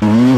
Mm-hmm.